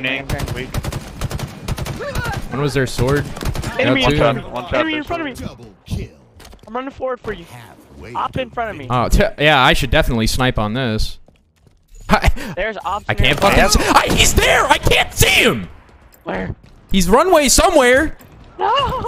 Training. Weak. When was their sword? Enemy in front of me. One shot Enemy in front of me. I'm running forward for you. Op in front of me. Oh, yeah, I should definitely snipe on this. I, There's ops. I can't fucking. I, he's there. I can't see him. Where? He's runway somewhere. No.